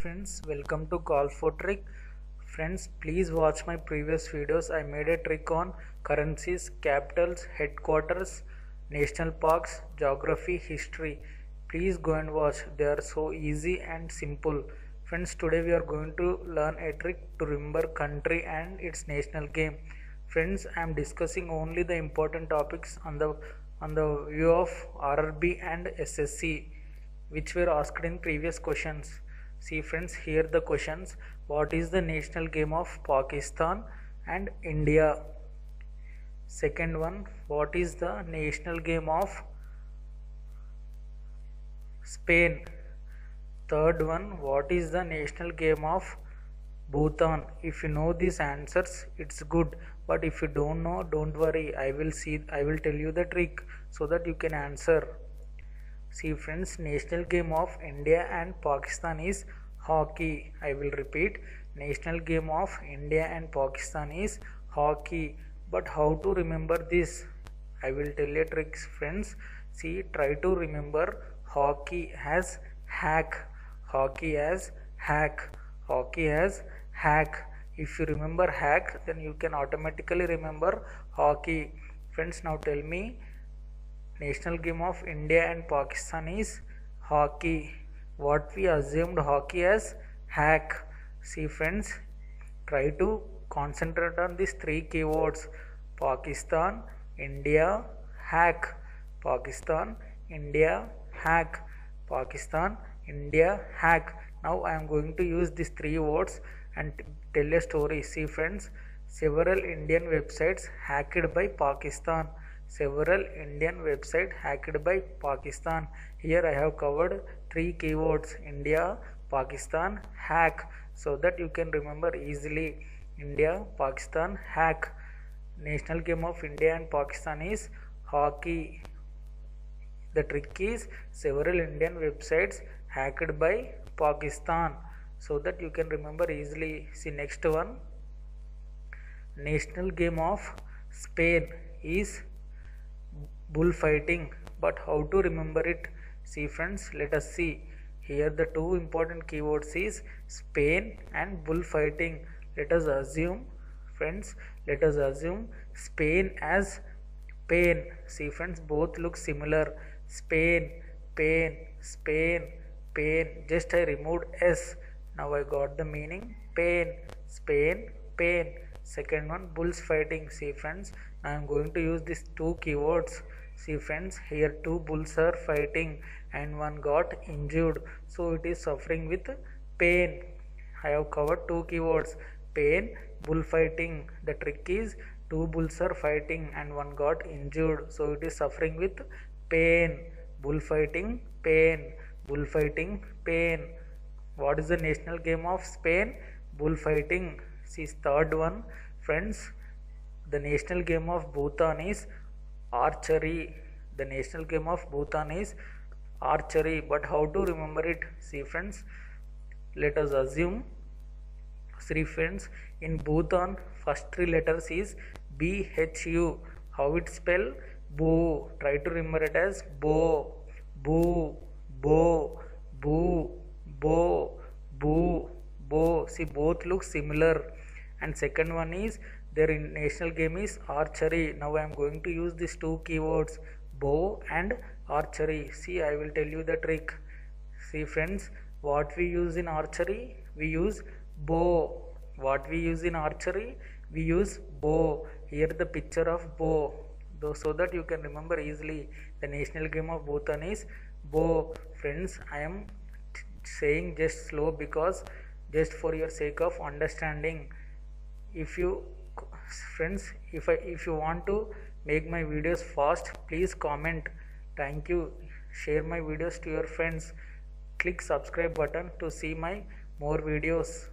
friends welcome to call for trick. Friends please watch my previous videos. I made a trick on currencies capitals headquarters national parks geography history. Please go and watch. They are so easy and simple. Friends today we are going to learn a trick to remember country and its national game. Friends i am discussing only the important topics on the on the view of rrb and ssc which were asked in previous questions see friends here the questions. What is the national game of pakistan and india? Second one what is the national game of spain? Third one what is the national game of bhutan? If you know these answers it's good. But if you don't know don't worry. I will see i will tell you the trick so that you can answer. See friends, national game of India and Pakistan is hockey. I will repeat, national game of India and Pakistan is hockey. But how to remember this? I will tell you tricks friends. See, try to remember hockey as hack. Hockey as hack. Hockey as hack. If you remember hack, then you can automatically remember hockey. Friends, now tell me national game of India and Pakistan is hockey. What we assumed hockey as hack. See friends, try to concentrate on these three keywords Pakistan, India, hack. Pakistan, India, hack. Pakistan, India, hack. Now I am going to use these three words and tell a story. See friends, several Indian websites hacked by Pakistan several Indian website hacked by Pakistan. Here I have covered three keywords India, Pakistan, hack so that you can remember easily India, Pakistan, hack. National game of India and Pakistan is hockey. The trick is several Indian websites hacked by Pakistan so that you can remember easily. See next one. National game of Spain is bullfighting but how to remember it? See friends let us see. Here the two important keywords is spain and bullfighting. Let us assume friends let us assume spain as pain. See friends both look similar. Spain pain spain pain. Just i removed s. Now i got the meaning pain spain pain. Second one bulls fighting see friends i am going to use these two keywords see friends here two bulls are fighting and one got injured. So it is suffering with pain. I have covered two keywords pain bullfighting the trick is two bulls are fighting and one got injured. So it is suffering with pain. Bullfighting pain. Bullfighting pain. What is the national game of spain? Bullfighting see third one. Friends the national game of bhutan is archery the national game of bhutan is archery but how to remember it? See friends let us assume see friends in bhutan first three letters is bhu how it spell bo. Try to remember it as bo. Bo. Bo. Bo. Bo. Bo. Bo. See both look similar. And second one is their national game is archery. Now i am going to use these two keywords bow and archery. See i will tell you the trick. See friends what we use in archery? We use bow. What we use in archery? We use bow. Here the picture of bow. Though so that you can remember easily the national game of bhutan is bow. Friends i am saying just slow because just for your sake of understanding if you friends if i if you want to make my videos fast please comment. Thank you. Share my videos to your friends. Click subscribe button to see my more videos